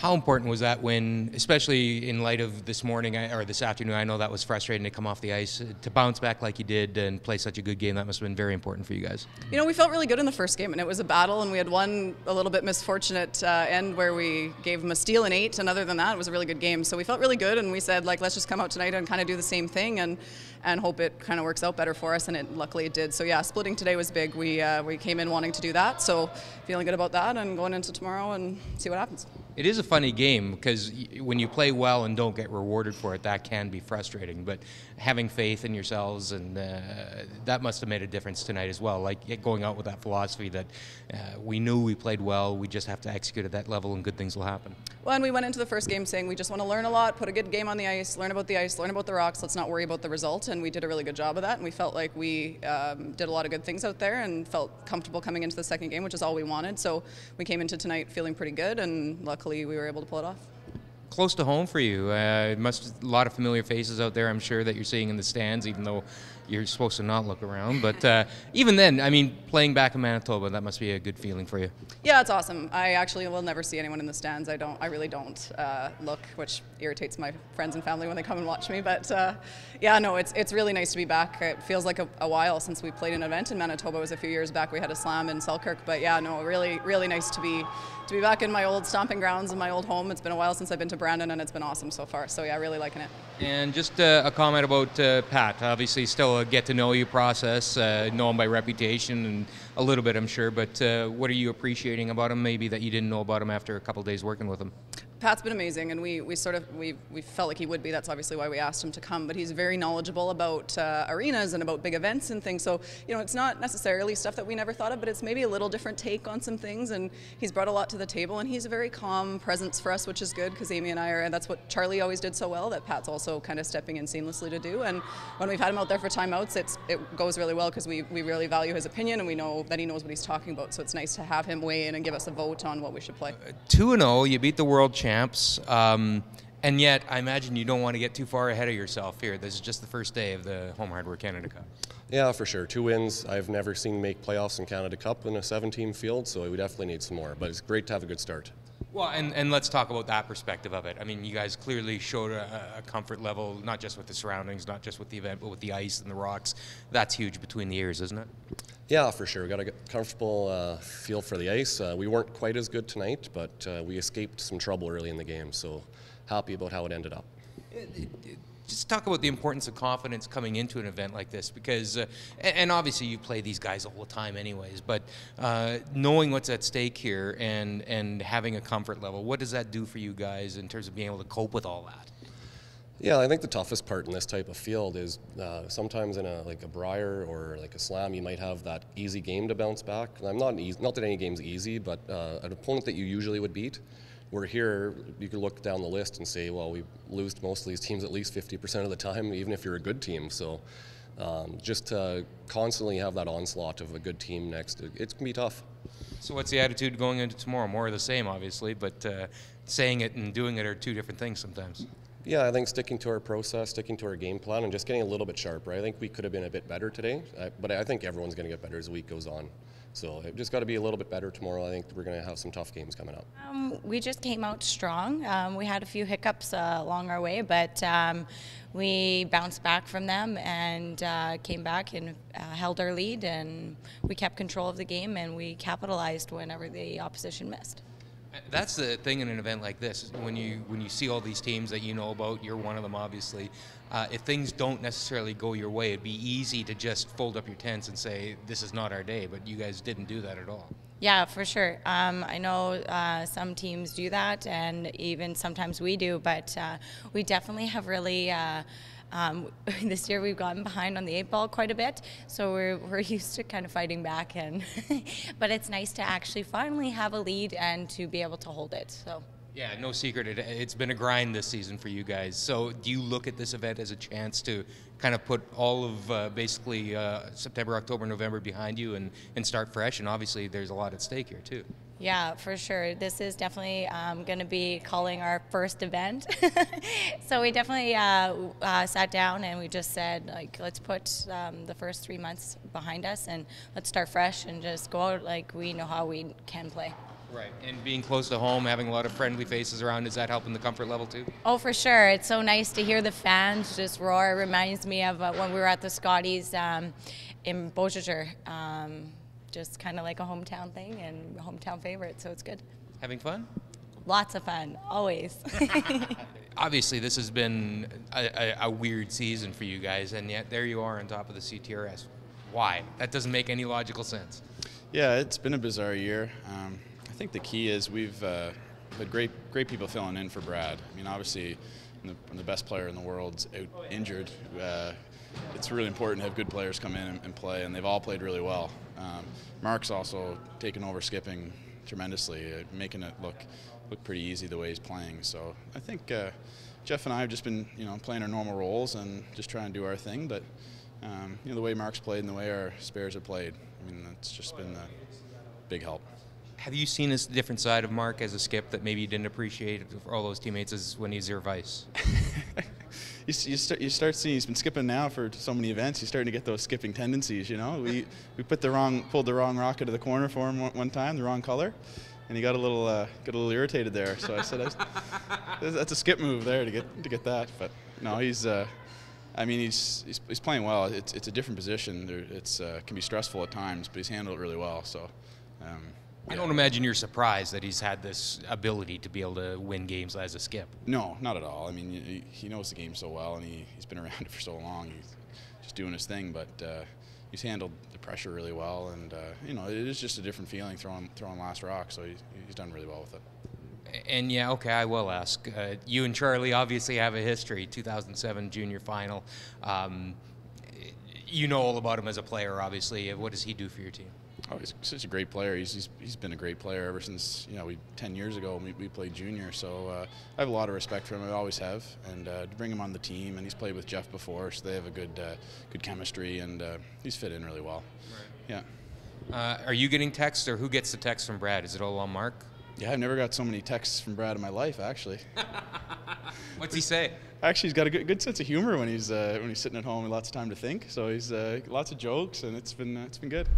How important was that win, especially in light of this morning or this afternoon? I know that was frustrating to come off the ice. To bounce back like you did and play such a good game, that must have been very important for you guys. You know, we felt really good in the first game, and it was a battle, and we had one a little bit misfortunate uh, end where we gave them a steal in eight, and other than that, it was a really good game. So we felt really good, and we said, like, let's just come out tonight and kind of do the same thing and, and hope it kind of works out better for us, and it luckily it did. So yeah, splitting today was big. We, uh, we came in wanting to do that, so feeling good about that and going into tomorrow and see what happens. It is a funny game because when you play well and don't get rewarded for it, that can be frustrating. But having faith in yourselves and uh, that must have made a difference tonight as well. Like going out with that philosophy that uh, we knew we played well, we just have to execute at that level, and good things will happen. Well, and we went into the first game saying we just want to learn a lot, put a good game on the ice, learn about the ice, learn about the rocks. Let's not worry about the result, and we did a really good job of that. And we felt like we um, did a lot of good things out there and felt comfortable coming into the second game, which is all we wanted. So we came into tonight feeling pretty good, and luckily we were able to pull it off close to home for you. Uh, must a lot of familiar faces out there. I'm sure that you're seeing in the stands, even though you're supposed to not look around. But uh, even then, I mean, playing back in Manitoba, that must be a good feeling for you. Yeah, it's awesome. I actually will never see anyone in the stands. I don't. I really don't uh, look, which irritates my friends and family when they come and watch me. But uh, yeah, no, it's it's really nice to be back. It feels like a, a, while since we played an event in Manitoba. It was a few years back. We had a slam in Selkirk. But yeah, no, really, really nice to be to be back in my old stomping grounds in my old home. It's been a while since I've been to Brandon, and it's been awesome so far. So yeah, really liking it. And just uh, a comment about uh, Pat. Obviously, still a get to know you process, uh, know him by reputation and a little bit, I'm sure. But uh, what are you appreciating about him, maybe that you didn't know about him after a couple days working with him? Pat's been amazing, and we, we sort of we, we felt like he would be. That's obviously why we asked him to come. But he's very knowledgeable about uh, arenas and about big events and things. So you know, it's not necessarily stuff that we never thought of, but it's maybe a little different take on some things. And he's brought a lot to the table, and he's a very calm presence for us, which is good because Amy and I are, and that's what Charlie always did so well. That Pat's also kind of stepping in seamlessly to do. And when we've had him out there for timeouts, it's it goes really well because we we really value his opinion and we know that he knows what he's talking about. So it's nice to have him weigh in and give us a vote on what we should play. Two and zero, oh, you beat the world champs. Uh, um, and yet, I imagine you don't want to get too far ahead of yourself here. This is just the first day of the Home Hardware Canada Cup. Yeah, for sure. Two wins. I've never seen make playoffs in Canada Cup in a 17 field, so we definitely need some more. But it's great to have a good start. Well, and, and let's talk about that perspective of it. I mean, you guys clearly showed a, a, comfort level, not just with the surroundings, not just with the event, but with the ice and the rocks. That's huge between the ears, isn't it? Yeah, for sure. We got a comfortable uh, feel for the ice. Uh, we weren't quite as good tonight, but uh, we escaped some trouble early in the game, so happy about how it ended up. Just talk about the importance of confidence coming into an event like this, because, uh, and obviously you play these guys all the time, anyways. But uh, knowing what's at stake here and and having a comfort level, what does that do for you guys in terms of being able to cope with all that? Yeah, I think the toughest part in this type of field is uh, sometimes in a like a Brier or like a Slam, you might have that easy game to bounce back. I'm not easy, not that any game's easy, but uh, an opponent that you usually would beat. We're here, you can look down the list and say, well, we lose to most of these teams at least 50% of the time, even if you're a good team. So um, just to constantly have that onslaught of a good team next, it, it's going to be tough. So what's the attitude going into tomorrow? More of the same, obviously, but uh, saying it and doing it are two different things sometimes. Yeah, I think sticking to our process, sticking to our game plan, and just getting a little bit sharper. I think we could have been a bit better today, but I think everyone's going to get better as the week goes on. So it just got to be a little bit better tomorrow. I think we're going to have some tough games coming up. Um, we just came out strong. Um, we had a few hiccups uh, along our way, but um, we bounced back from them and uh, came back and uh, held our lead, and we kept control of the game, and we capitalized whenever the opposition missed. That's the thing in an event like this. When you when you see all these teams that you know about, you're one of them, obviously. Uh, if things don't necessarily go your way, it'd be easy to just fold up your tents and say, "This is not our day." But you guys didn't do that at all. Yeah, for sure. Um, I know uh, some teams do that, and even sometimes we do. But uh, we definitely have really. Um, this year we've gotten behind on the eight ball quite a bit, so we're, we're used to kind of fighting back. And but it's nice to actually finally have a lead and to be able to hold it. So. Yeah, no secret. It, has been a grind this season for you guys. So, do you look at this event as a chance to kind of put all of uh, basically uh, September, October, November behind you and, and start fresh? And obviously, there's a lot at stake here, too. Yeah, for sure. This is definitely um, going to be calling our first event. so we definitely uh, uh, sat down and we just said, like, let's put um, the first three months behind us and let's start fresh and just go out like we know how we can play. Right. And being close to home, having a lot of friendly faces around, is that helping the comfort level too? Oh, for sure. It's so nice to hear the fans just roar. It reminds me of uh, when we were at the Scotties um, in Beausejour. Um, just kind of like a hometown thing and hometown favorite, so it's good. Having fun? Lots of fun, always. Obviously, this has been a, a, a weird season for you guys, and yet there you are on top of the CTRS. Why? That doesn't make any logical sense. Yeah, it's been a bizarre year. Um, I think the key is we've uh, had great, great people filling in for Brad. I mean, obviously, the, the best player in the world's out injured, uh, it's really important to have good players come in and, and play, and they've all played really well. Um, Mark's also taken over skipping tremendously, uh, making it look look pretty easy the way he's playing. So I think uh, Geoff and I have just been, you know, playing our normal roles and just trying to do our thing. But um, you know, the way Mark's played and the way our spares have played, I mean, that's just been a big help. Have you seen this different side of Mark as a skip that maybe you didn't appreciate for all those teammates as when he's your vice? you, you, start, you start seeing he's been skipping now for so many events. He's starting to get those skipping tendencies. You know, we we put the wrong pulled the wrong rocket to the corner for him one, one time, the wrong color, and he got a little uh, got a little irritated there. So I said, "That's a skip move there to get to get that." But no, he's. Uh, I mean, he's, he's, he's playing well. It's, it's a different position. There, it's uh, can be stressful at times, but he's handled it really well. So. Um, I don't imagine you're surprised that he's had this ability to be able to win games as a skip. No, not at all. I mean, he, knows the game so well, and he, he's been around it for so long. He's just doing his thing, but uh, he's handled the pressure really well, and uh, you know, it is just a different feeling throwing throwing last rock. So he's, he's done really well with it. And yeah, okay, I will ask. Uh, you and Charley obviously have a history. 2007 junior final. Um, you know all about him as a player, obviously. What does he do for your team? Oh, he's such a great player. He's, he's, he's been a great player ever since you know we ten years ago we, we played junior. So uh, I have a lot of respect for him. I always have, and uh, to bring him on the team, and he's played with Geoff before, so they have a good uh, good chemistry, and uh, he's fit in really well. Right. Yeah. Uh, are you getting texts, or who gets the text from Brad? Is it all on Mark? Yeah, I've never got so many texts from Brad in my life, actually. What's he say? Actually, he's got a good, good sense of humor when he's uh, when he's sitting at home with lots of time to think. So he's lots of jokes, and it's been it's been good.